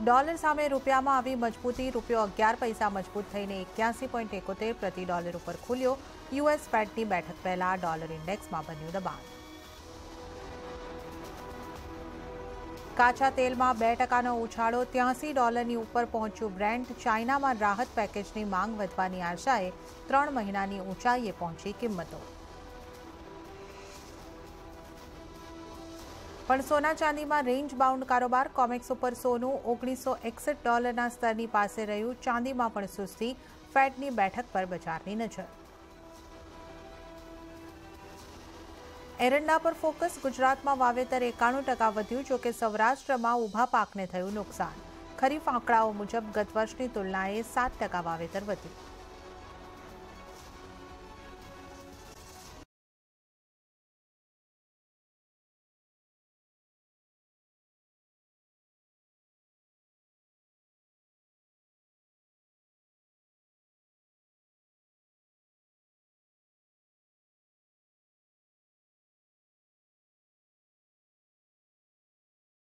Dollar સામે રૂપિયામાં આવી મજબૂતી, રૂપિયો અગિયાર પૈસા મજબૂત થઈને એક્યાસી પોઈન્ટ એકોતેર પ્રતિ ડોલર ઉપર ખુલ્યો. યુએસ ફેડની બેઠક પહેલા ડોલર ઇન્ડેક્સમાં બન્યું દબાણ. કાચા તેલમાં બે ટકાનો ઉછાળો, ત્યાંસી ડોલરની ઉપર પહોંચ્યું બ્રેન્ટ. ચાઇનામાં રાહત પેકેજની માંગ વધવાની આશાએ ત્રણ મહિનાની ઊંચાઈએ પહોંચી કિંમતો. પણ સોના ચાંદીમાં રેન્જ બાઉન્ડ કારોબાર કોમેક્સ ઉપર સોનું ઓગણીસો એકસઠ ડોલરના સ્તરની પાસે રહ્યું. ચાંદીમાં પણ સુસ્તી, ફેટની બેઠક પર બજારની નજર. એરંડા પર ફોકસ, ગુજરાતમાં વાવેતર એકાણું ટકા વધ્યું જોકે સૌરાષ્ટ્રમાં ઊભા પાકને થયું નુકસાન. ખરીફ આંકડાઓ મુજબ ગત વર્ષની તુલનાએ સાત ટકા વાવેતર વધ્યું.